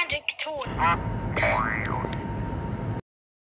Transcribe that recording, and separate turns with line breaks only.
magic toy.